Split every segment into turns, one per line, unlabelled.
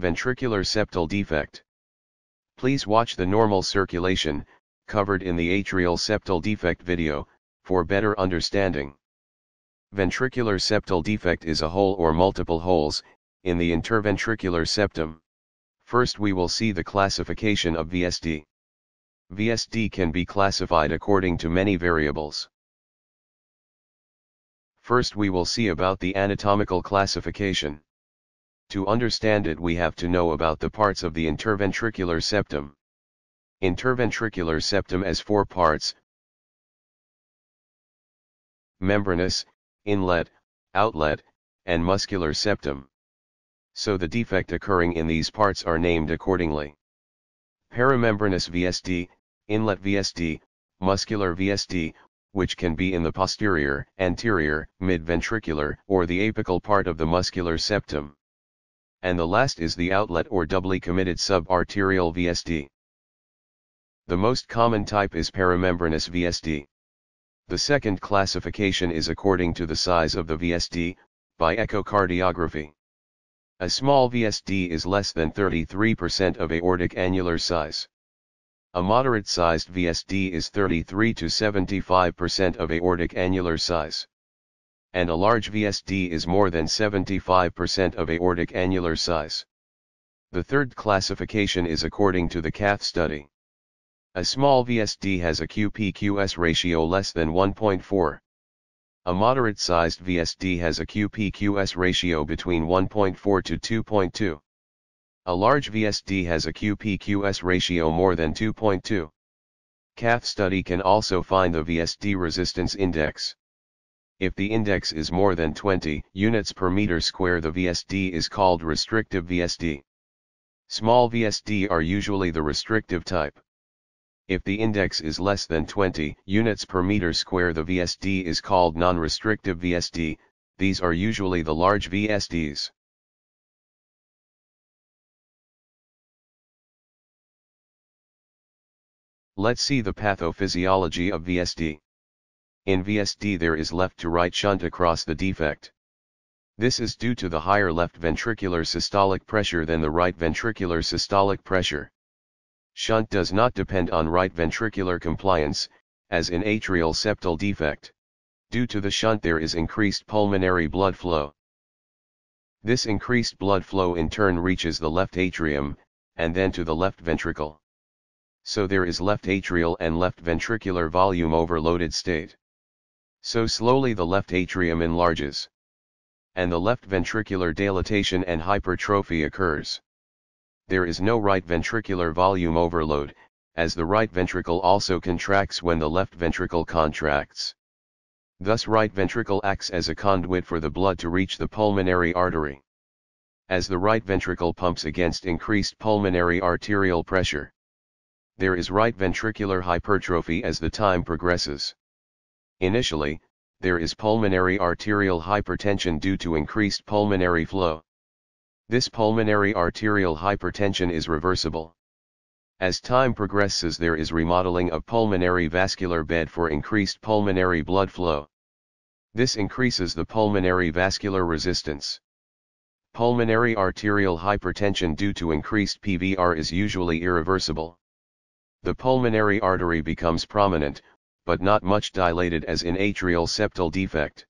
Ventricular septal defect. Please watch the normal circulation, covered in the atrial septal defect video, for better understanding. Ventricular septal defect is a hole or multiple holes, in the interventricular septum. First we will see the classification of VSD. VSD can be classified according to many variables. First we will see about the anatomical classification. To understand it we have to know about the parts of the interventricular septum. Interventricular septum has four parts. Membranous, inlet, outlet, and muscular septum. So the defect occurring in these parts are named accordingly. Paramembranous VSD, inlet VSD, muscular VSD, which can be in the posterior, anterior, mid-ventricular, or the apical part of the muscular septum. And the last is the outlet or doubly committed subarterial VSD. The most common type is paramembranous VSD. The second classification is according to the size of the VSD, by echocardiography. A small VSD is less than 33% of aortic annular size. A moderate-sized VSD is 33 to 75% of aortic annular size. And a large VSD is more than 75% of aortic annular size. The third classification is according to the Cath study. A small VSD has a QPQS ratio less than 1.4. A moderate-sized VSD has a QPQS ratio between 1.4 to 2.2. A large VSD has a QPQS ratio more than 2.2. Cath study can also find the VSD resistance index. If the index is more than 20 units per meter square the VSD is called restrictive VSD. Small VSD are usually the restrictive type. If the index is less than 20 units per meter square the VSD is called non-restrictive VSD, these are usually the large VSDs. Let's see the pathophysiology of VSD. In VSD there is left to right shunt across the defect. This is due to the higher left ventricular systolic pressure than the right ventricular systolic pressure. Shunt does not depend on right ventricular compliance, as in atrial septal defect. Due to the shunt there is increased pulmonary blood flow. This increased blood flow in turn reaches the left atrium, and then to the left ventricle so there is left atrial and left ventricular volume overloaded state. So slowly the left atrium enlarges. And the left ventricular dilatation and hypertrophy occurs. There is no right ventricular volume overload, as the right ventricle also contracts when the left ventricle contracts. Thus right ventricle acts as a conduit for the blood to reach the pulmonary artery. As the right ventricle pumps against increased pulmonary arterial pressure there is right ventricular hypertrophy as the time progresses. Initially, there is pulmonary arterial hypertension due to increased pulmonary flow. This pulmonary arterial hypertension is reversible. As time progresses there is remodeling of pulmonary vascular bed for increased pulmonary blood flow. This increases the pulmonary vascular resistance. Pulmonary arterial hypertension due to increased PVR is usually irreversible. The pulmonary artery becomes prominent, but not much dilated as in atrial septal defect.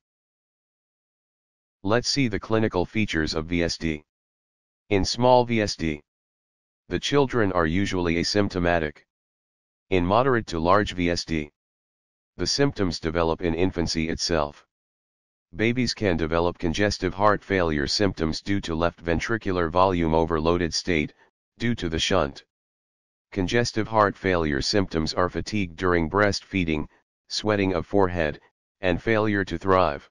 Let's see the clinical features of VSD. In small VSD, the children are usually asymptomatic. In moderate to large VSD, the symptoms develop in infancy itself. Babies can develop congestive heart failure symptoms due to left ventricular volume overloaded state, due to the shunt. Congestive heart failure symptoms are fatigue during breastfeeding, sweating of forehead, and failure to thrive.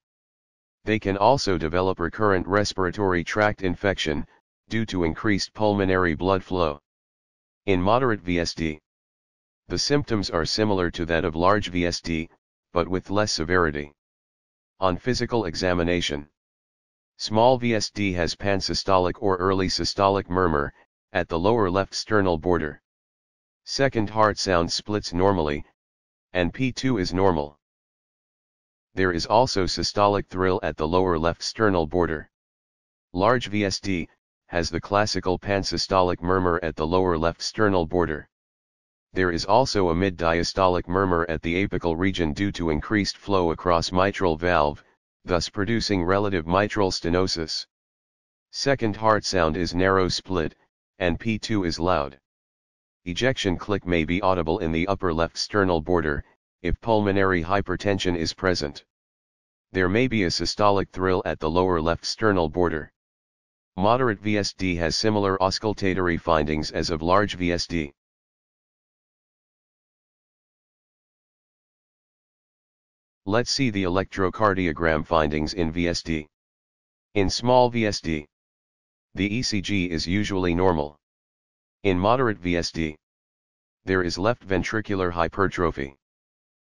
They can also develop recurrent respiratory tract infection, due to increased pulmonary blood flow. In moderate VSD, the symptoms are similar to that of large VSD, but with less severity. On physical examination, small VSD has pansystolic or early systolic murmur, at the lower left sternal border. Second heart sound splits normally, and P2 is normal. There is also systolic thrill at the lower left sternal border. Large VSD, has the classical pansystolic murmur at the lower left sternal border. There is also a mid-diastolic murmur at the apical region due to increased flow across mitral valve, thus producing relative mitral stenosis. Second heart sound is narrow split, and P2 is loud. Ejection click may be audible in the upper left sternal border, if pulmonary hypertension is present. There may be a systolic thrill at the lower left sternal border. Moderate VSD has similar auscultatory findings as of large VSD. Let's see the electrocardiogram findings in VSD. In small VSD, the ECG is usually normal. In moderate VSD, there is left ventricular hypertrophy.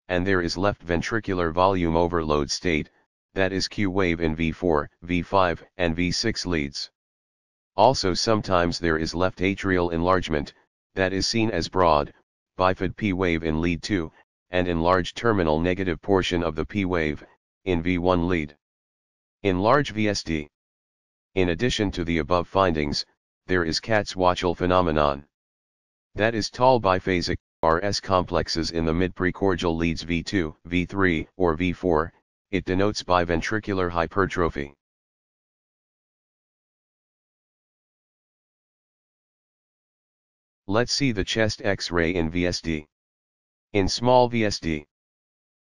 And there is left ventricular volume overload state, that is Q wave in V4, V5, and V6 leads. Also sometimes there is left atrial enlargement, that is seen as broad, bifid P wave in lead 2, and enlarged terminal negative portion of the P wave, in V1 lead. In large VSD. In addition to the above findings, there is Katz-Wachtel phenomenon. That is tall biphasic RS complexes in the mid-precordial leads V2, V3, or V4, it denotes biventricular hypertrophy. Let's see the chest X-ray in VSD. In small VSD,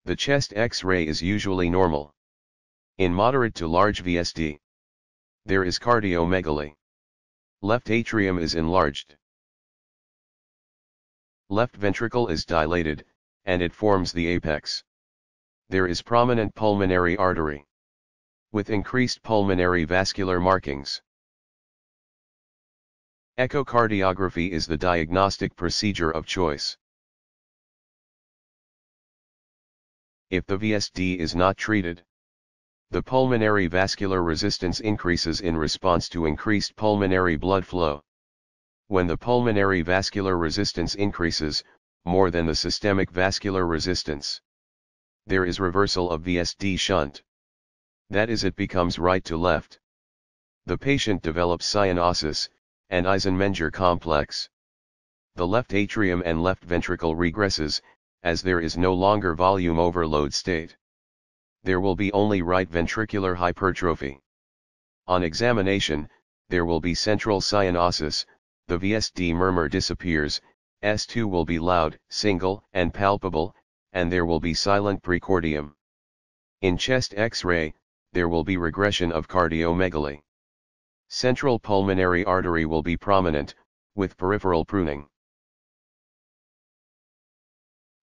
the chest X-ray is usually normal. In moderate to large VSD, there is cardiomegaly. Left atrium is enlarged. Left ventricle is dilated, and it forms the apex. There is prominent pulmonary artery. With increased pulmonary vascular markings. Echocardiography is the diagnostic procedure of choice. If the VSD is not treated, the pulmonary vascular resistance increases in response to increased pulmonary blood flow. When the pulmonary vascular resistance increases, more than the systemic vascular resistance, there is reversal of VSD shunt. That is it becomes right to left. The patient develops cyanosis, and Eisenmenger complex. The left atrium and left ventricle regresses, as there is no longer volume overload state. There will be only right ventricular hypertrophy. On examination, there will be central cyanosis, the VSD murmur disappears, S2 will be loud, single, and palpable, and there will be silent precordium. In chest X-ray, there will be regression of cardiomegaly. Central pulmonary artery will be prominent, with peripheral pruning.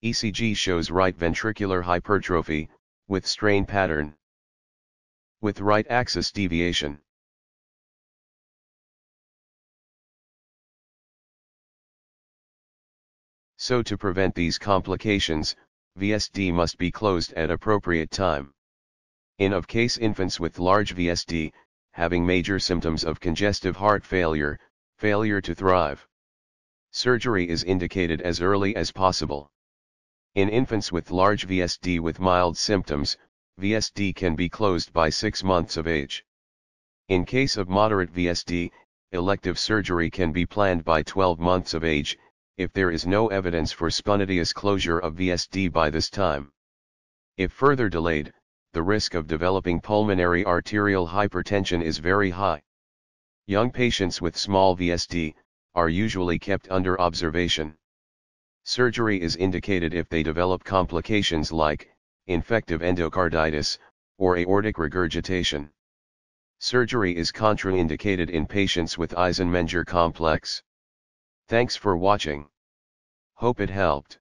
ECG shows right ventricular hypertrophy, with strain pattern. With right axis deviation. So to prevent these complications, VSD must be closed at appropriate time. In of case infants with large VSD, having major symptoms of congestive heart failure, failure to thrive. Surgery is indicated as early as possible. In infants with large VSD with mild symptoms, VSD can be closed by 6 months of age. In case of moderate VSD, elective surgery can be planned by 12 months of age, if there is no evidence for spontaneous closure of VSD by this time. If further delayed, the risk of developing pulmonary arterial hypertension is very high. Young patients with small VSD are usually kept under observation. Surgery is indicated if they develop complications like infective endocarditis or aortic regurgitation. Surgery is contraindicated in patients with Eisenmenger complex. Thanks for watching. Hope it helped.